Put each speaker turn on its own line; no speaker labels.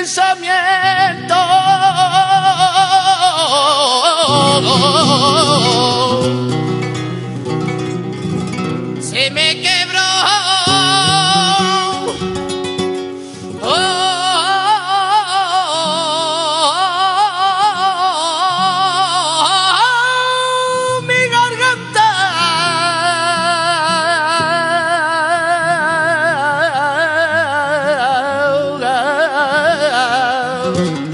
el love.